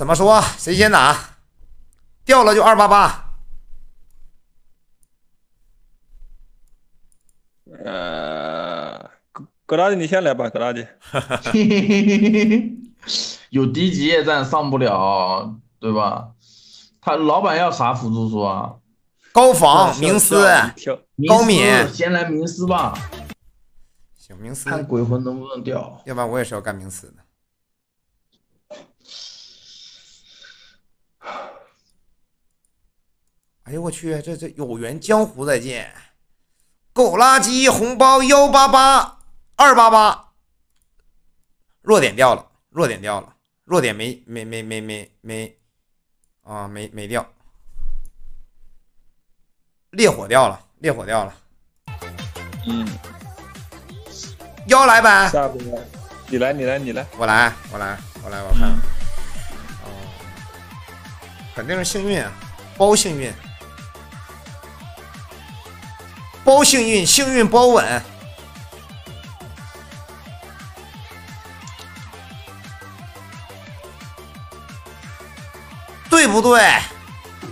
怎么说？谁先打？掉了就二八八。呃，葛葛大姐你先来吧，葛大姐。有低级夜战上不了，对吧？他老板要啥辅助书啊？高防冥思，高敏，先来冥思吧。行，冥思看鬼魂能不能掉，要不然我也是要干冥思的。哎呦我去，这这有缘江湖再见，狗垃圾红包幺八八二八八，弱点掉了，弱点掉了，弱点没没没没没没啊没没掉，烈火掉了，烈火掉了，嗯，妖来呗，下边你来你来你来，我来我来我来我看，哦，肯定是幸运啊，包幸运。包幸运，幸运包稳，对不对？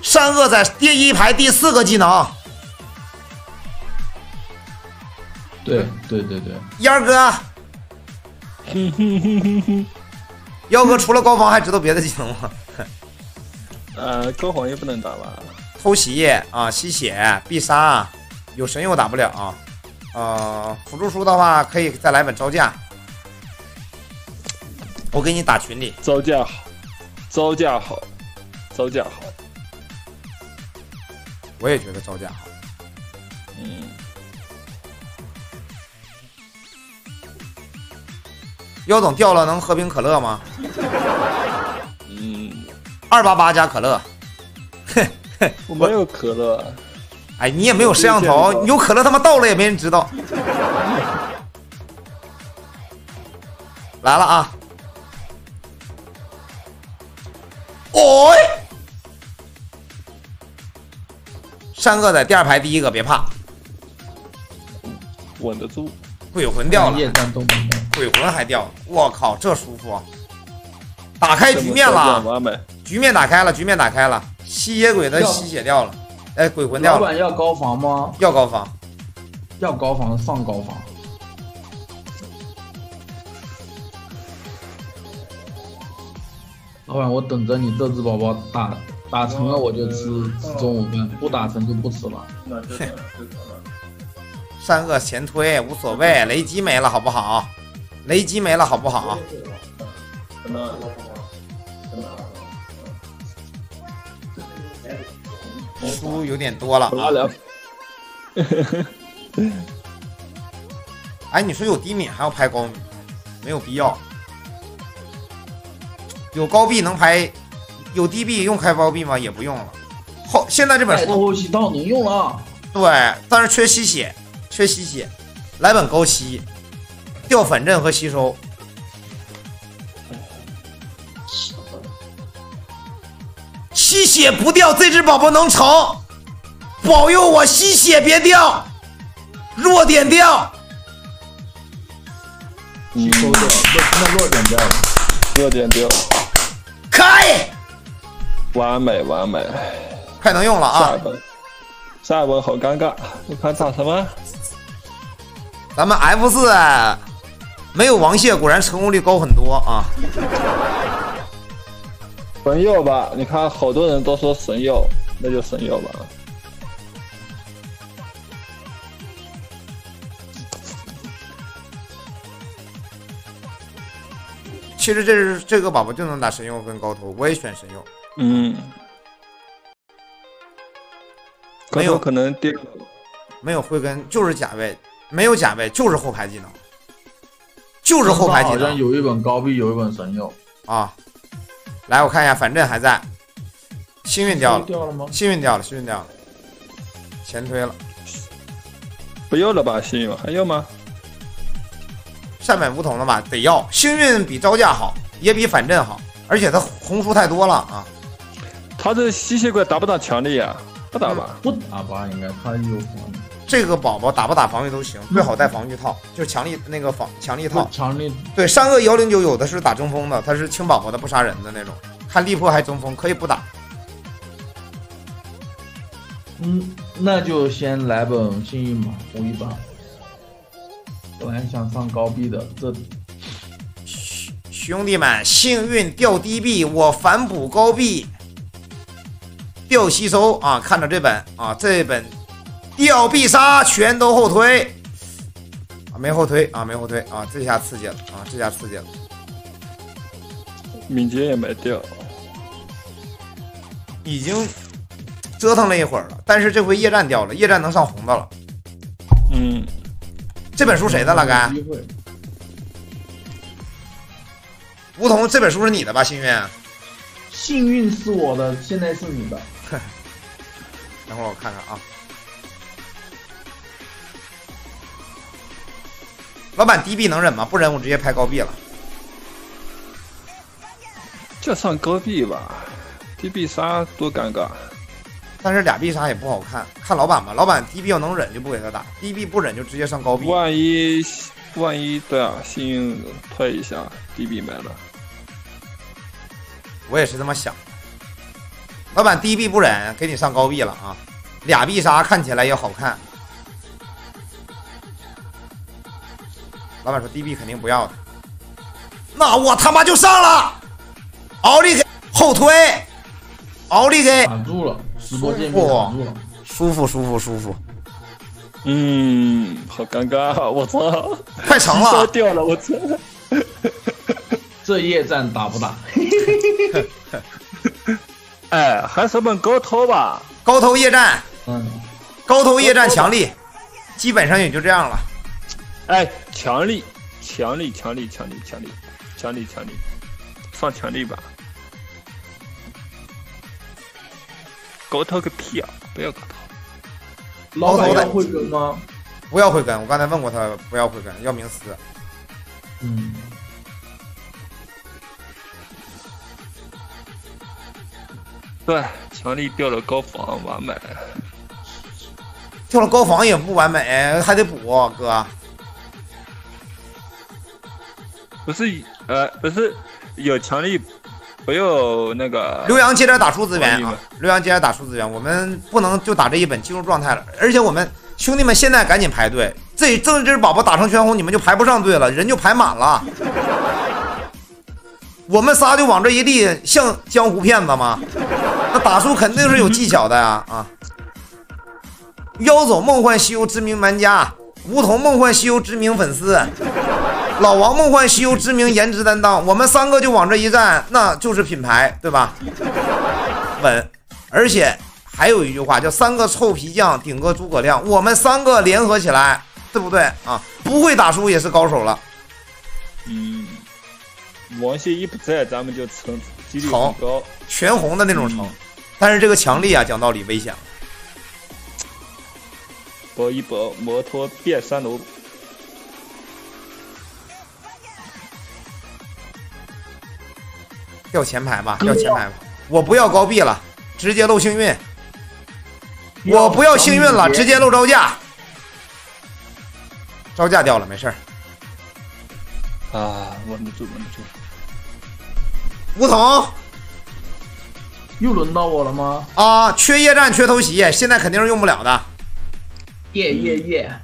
善恶在第一排第四个技能。对对对对，烟儿哥，幺哥除了高防还知道别的技能吗？呃，高防也不能打吧？偷袭啊，吸血，必杀。有神佑打不了啊，呃，辅助书的话可以再来本招架，我给你打群里。招架好，招架好，招架好，我也觉得招架好，嗯，妖总掉了能喝瓶可乐吗？嗯，二八八加可乐，哼哼，我没有可乐。哎，你也没有摄像头，有可乐他妈倒了也没人知道。来了啊！哦，山哥在第二排第一个，别怕，稳得住。鬼魂掉了，鬼魂还掉了，我靠，这舒服！打开局面了，局面打开了，局面打开了，吸血鬼的吸血掉了。哎，鬼魂掉了。老板要高防吗？要高防，要高防上高防。老板，我等着你这只宝宝打打成了我就吃吃中午饭，不打成就不吃了。善恶前推无所谓，雷击没了好不好？雷击没了好不好？书有点多了啊！哎，你说有低敏还要拍高敏，没有必要。有高币能拍，有低币用开高币吗？也不用了。后现在这本书后吸套能用了。对，但是缺吸血，缺吸血，来本高吸，掉反震和吸收。吸血不掉，这只宝宝能成。保佑我吸血别掉，弱点掉。吸收掉，那弱点掉了，弱点掉。开，完美完美，快能用了啊！下一波，下一轮好尴尬，我看打什么？咱们 F 四没有王蟹，果然成功率高很多啊。神佑吧，你看好多人都说神佑，那就神佑吧。其实这是这个宝宝就能打神佑跟高头，我也选神佑。嗯，没有可能跌，没有慧根就是假位，没有假位就是后排技能，就是后排技能。好像有一本高币，有一本神佑啊。来，我看一下，反正还在。幸运掉了，掉了吗？幸运掉了，幸运掉了，前推了。不要了吧？幸运还要吗？善本梧桐了吧？得要。幸运比招架好，也比反震好，而且它红书太多了啊。他这吸血鬼打不打强力呀？不打吧？不打吧？应该他有。这个宝宝打不打防御都行，最好带防御套，就是强力那个防强力套。强力对，上个幺零九有的是打中锋的，他是轻宝宝的不杀人的那种。看力破还中锋，可以不打。嗯，那就先来本幸运吧，红一把。本来想上高币的，这兄弟们，幸运掉低币，我反补高币，掉吸收啊！看着这本啊，这本掉必杀，全都后推啊，没后推啊，没后推啊，这下刺激了啊，这下刺激了。敏捷也没掉，已经折腾了一会儿了，但是这回夜战掉了，夜战能上红的了。嗯，这本书谁的了？该。梧桐，这本书是你的吧？幸运，幸运是我的，现在是你的。等会儿我看看啊。老板低币能忍吗？不忍，我直接拍高币了。这算高币吧，低币杀多尴尬。但是俩必杀也不好看，看老板吧。老板低币要能忍就不给他打，低币不忍就直接上高币。万一万一对啊，幸运退一下，低币没了。我也是这么想。老板低币不忍，给你上高币了啊！俩必杀看起来也好看。老板说 DB 肯定不要的，那我他妈就上了，奥利给后推，奥利给挡住了，直播界面卡住了。舒服舒服舒服，嗯，好尴尬，我操！快成吸收了，掉了，我操！这夜战打不打？哎，还是本高头吧。高头夜战，嗯，高头夜战强力，基本上也就这样了。哎，强力，强力，强力，强力，强力，强力，强力，上强力吧。搞他个屁啊！不要搞他。老板要会跟吗？不要回跟，我刚才问过他，不要回跟，要明思。嗯，对，强力掉了高防，完美。掉了高防也不完美，还得补哥。不是，呃，不是有强力，不有那个。刘洋接着打出资源啊！刘洋接着打出资源，我们不能就打这一本进入状态了。而且我们兄弟们现在赶紧排队，这这只宝宝打成全红，你们就排不上队了，人就排满了。我们仨就往这一立，像江湖骗子吗？那打输肯定是有技巧的呀啊！妖走梦幻西游知名玩家，梧桐梦幻西游知名粉丝，老王梦幻西游知名颜值担当，我们三个就往这一站，那就是品牌，对吧？稳，而且还有一句话叫“三个臭皮匠顶个诸葛亮”，我们三个联合起来，对不对啊？不会打输也是高手了。嗯，王谢一不在，咱们就成几率很高。全红的那种成嗯，但是这个强力啊，讲道理危险了。搏一搏，摩托变三楼。掉前排吧，掉前排吧。我不要高币了，直接露幸运。我不要幸运了，直接露招架。招架掉了，没事儿。啊，稳得住，稳得住。梧桐又轮到我了吗？啊，缺夜战，缺偷袭，现在肯定是用不了的。耶耶耶！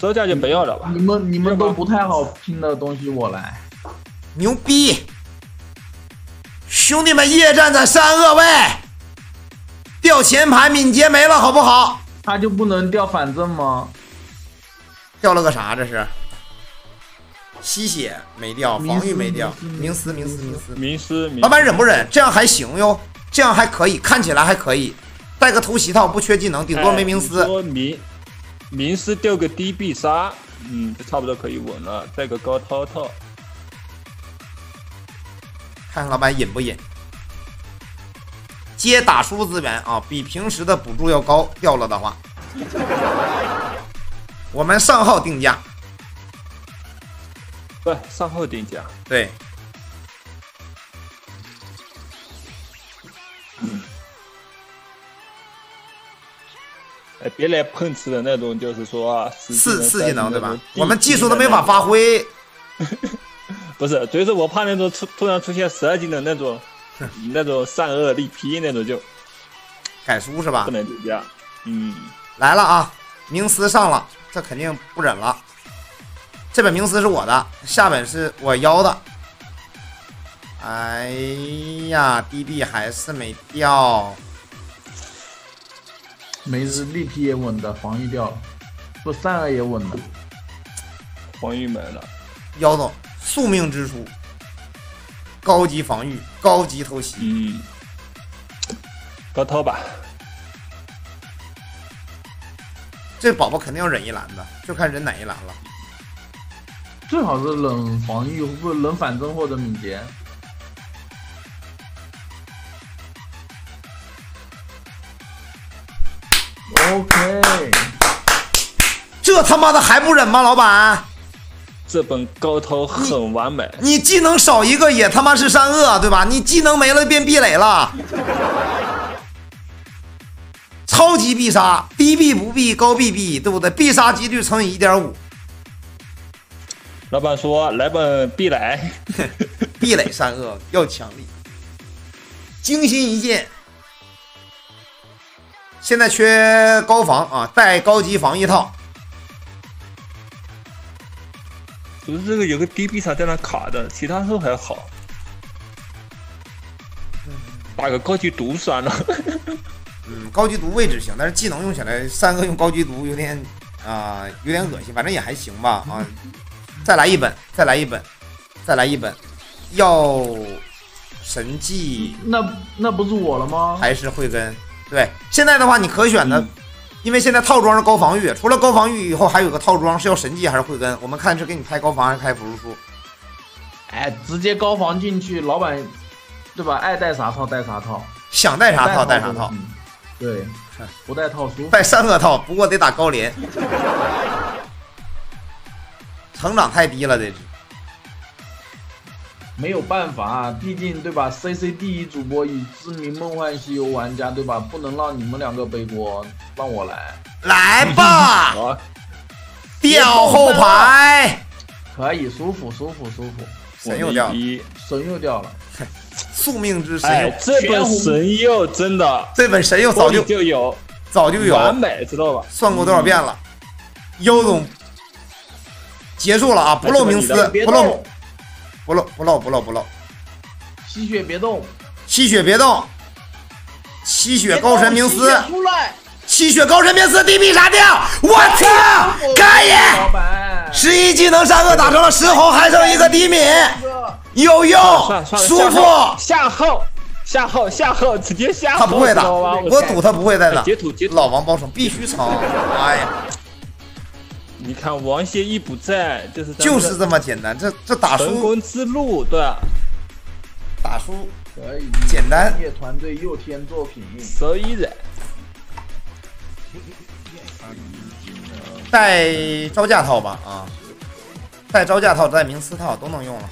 招架就不要了吧。你们你们都不太好拼的东西，我来。牛逼！兄弟们，夜战在三恶位，掉前排，敏捷没了，好不好？他就不能掉反正吗？掉了个啥？这是吸血没掉，防御没掉，冥思冥思冥思冥思。老板忍不忍？这样还行哟，这样还可以，看起来还可以。带个偷袭套，不缺技能，顶多没冥哎思。名名师掉个低必杀，嗯，就差不多可以稳了。带个高涛套，看看老板引不引？接打输资源啊，比平时的补助要高。掉了的话，我们上号定价。对，上号定价。对，哎，别来碰瓷的那种，就是说啊，四四技能对吧？我们技术都没法发挥。不是，主要是我怕那种突突然出现十二技能那种那种善恶力劈那种就改输是吧不？能叠加。嗯，来了啊，冥思上了，这肯定不忍了。这本冥思是我的，下本是我邀的。哎呀，DB 还是没掉，没事，力劈也稳的，防御掉了，不善恶也稳的。防御没了。妖总宿命之书，高级防御，高级偷袭。嗯，高偷吧。这宝宝肯定要忍一蓝的，就看忍哪一蓝了。最好是冷防御不冷反增或者敏捷。OK，这他妈的还不忍吗，老板？这本高头很完美，你技能少一个也他妈是善恶，对吧？你技能没了变壁垒了，超级必杀，低必不必，高必必，对不对？必杀几率乘以一点五，老板说来本壁垒，壁垒善恶要强力，精心一剑。现在缺高防啊，带高级防一套。只是这个有个 DB 塔在那卡的，其他时候还好。打个高级毒算了，嗯，高级毒位置行，但是技能用起来三个用高级毒有点啊、有点恶心，反正也还行吧啊。再来一本，再来一本，再来一本，要神技那那不是我了吗？还是慧根？对，现在的话你可选的，嗯因为现在套装是高防御，除了高防御以后还有个套装是要神技还是慧根？我们看是给你开高防还是开辅助术？哎，直接高防进去，老板，对吧？爱带啥套带啥套，想带啥套带啥套。对，不带套书。带三个套，不过得打高连，成长太低了，这是。没有办法，毕竟对吧？CC 第一主播与知名梦幻西游玩家对吧？不能让你们两个背锅，让我来，来吧，掉后排，可以，舒服舒服舒服，神又掉了，神又掉了，宿命之神这本神佑真的这本神佑早就就有，早就有，完美，知道吧？算过多少遍了？妖总结束了啊！不露冥思，不露动，不露不露不露不露，吸血别动，吸血别动，吸血高神冥思别，动吸血出来，吸血高神冥思，地必杀掉！我操，可以！十一技能杀个打成了石猴，还剩一个低敏，有用舒服。下后，下后，下后，直接下后，他不会的，知道吧我赌他不会在的哎。截图截图老王包拯必须成，哎呀，你看王谢一不在，就是就是这么简单。这这打输成功之路，对吧，打输可以，简单专业团队又添作品，，so easy。带招架套吧啊，带招架套带冥思套都能用了。